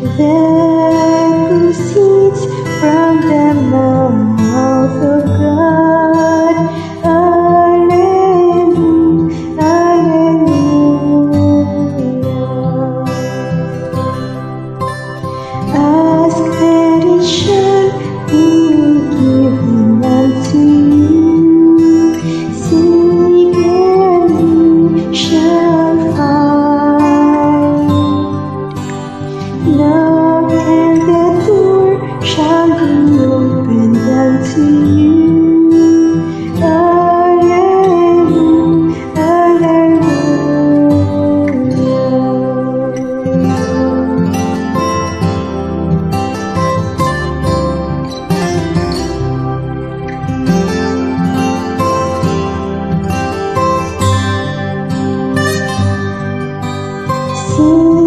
there Oh.